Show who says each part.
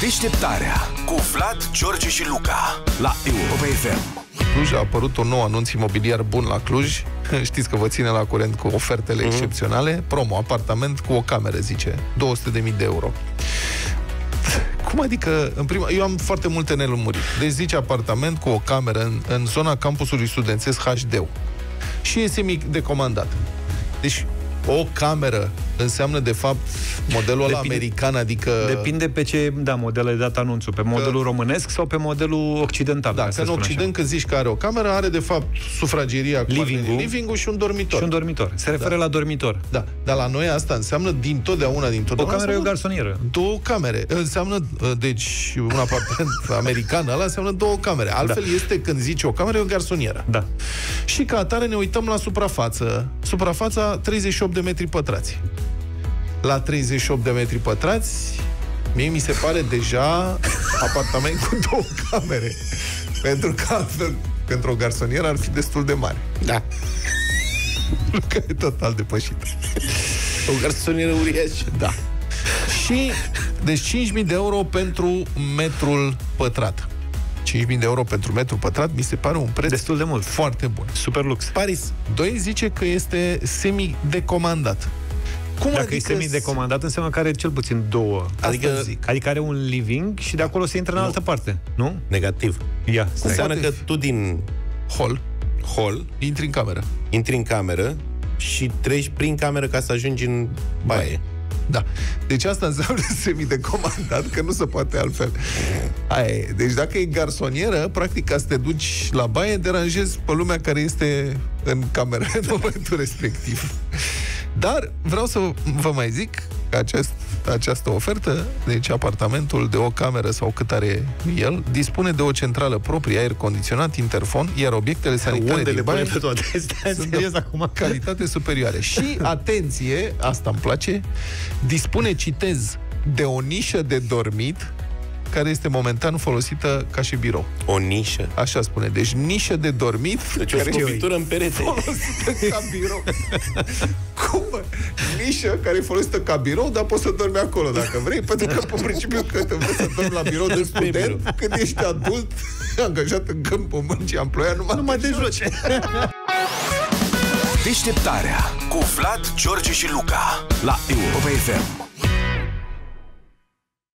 Speaker 1: Deșteptarea cu Vlad, George și Luca la Europa FM.
Speaker 2: Cluj a apărut un nou anunț imobiliar bun la Cluj. Știți că vă ține la curent cu ofertele mm-hmm. excepționale. Promo, apartament cu o cameră, zice. 200.000 de euro. Cum adică, în prima, eu am foarte multe nelumuriri. Deci zice apartament cu o cameră în, în zona campusului studențesc HD. Și e semi-decomandat. Deci, o cameră înseamnă, de fapt, modelul ăla american, adică...
Speaker 3: Depinde pe ce, da, model ai dat anunțul, pe modelul că... românesc sau pe modelul occidental.
Speaker 2: Da, că în Occident, așa. când zici că are o cameră, are, de fapt, sufrageria cu living-ul, living și un dormitor.
Speaker 3: Și un dormitor. Se referă da. la dormitor.
Speaker 2: Da, dar la noi asta înseamnă din totdeauna, din totdeauna...
Speaker 3: O cameră e o garsonieră.
Speaker 2: Două camere. Înseamnă, deci, un apartament american, ăla înseamnă două camere. Altfel da. este când zici o cameră, e o garsonieră.
Speaker 3: Da.
Speaker 2: Și ca atare ne uităm la suprafață. Suprafața 38 de metri pătrați la 38 de metri pătrați, mie mi se pare deja apartament cu două camere. Pentru că altfel, pentru o garsonieră ar fi destul de mare.
Speaker 3: Da.
Speaker 2: Că e total depășit.
Speaker 3: O garsonieră uriașă.
Speaker 2: Da. Și, deci 5.000 de euro pentru metrul pătrat. 5.000 de euro pentru metru pătrat mi se pare un preț
Speaker 3: destul de mult.
Speaker 2: Foarte bun.
Speaker 3: Super lux.
Speaker 2: Paris 2 zice că este semi-decomandat.
Speaker 3: Cum Dacă adică e semi-decomandat, înseamnă că are cel puțin două. Adică, zic. adică are un living și de acolo se intră în nu. altă parte, nu?
Speaker 4: Negativ.
Speaker 3: Ia,
Speaker 4: stai. Înseamnă că tu din
Speaker 2: hall,
Speaker 4: hall
Speaker 2: intri în cameră.
Speaker 4: Intri în cameră și treci prin cameră ca să ajungi în baie.
Speaker 2: Da. Deci asta înseamnă semi-decomandat, că nu se poate altfel. Aia Deci dacă e garsonieră, practic ca să te duci la baie, deranjezi pe lumea care este în cameră în momentul respectiv. Dar vreau să vă mai zic că acest, această ofertă, deci apartamentul de o cameră sau cât are el, dispune de o centrală proprie, aer condiționat, interfon, iar obiectele sanitare
Speaker 3: Unde
Speaker 2: din
Speaker 3: baie pe toate astea? sunt de acum?
Speaker 2: calitate superioare. Și, atenție, asta îmi place, dispune, citez, de o nișă de dormit care este momentan folosită ca și birou.
Speaker 4: O nișă?
Speaker 2: Așa spune. Deci nișă de dormit.
Speaker 4: Deci o scopitură în perete.
Speaker 2: Folosită ca birou. Cum? Nișă care e folosită ca birou, dar poți să dormi acolo dacă vrei, pentru că, pe principiu, că te vrei să dormi la birou de student, când ești adult, angajat în câmpul muncii, amploia, numai,
Speaker 3: numai de joci.
Speaker 1: Deșteptarea cu Vlad, George și Luca la Europa FM.